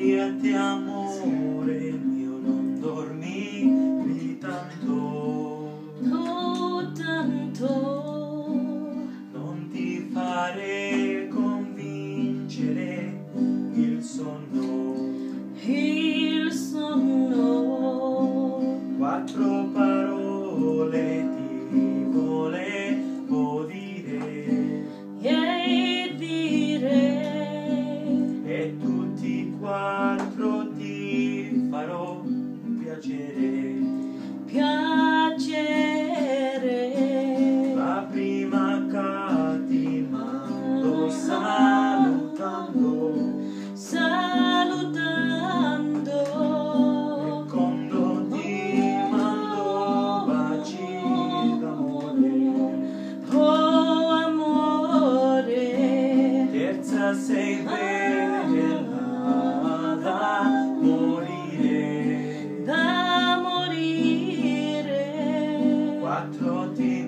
notte amore mio non dormivi tanto. Oh tanto. Non ti fare convincere il sonno. Il sonno. Quattro parole piacere piacere la prima che ti mando salutando. Salutando. Quando ti mando baci d'amore. Oh amore. Terza sei bella morire quattro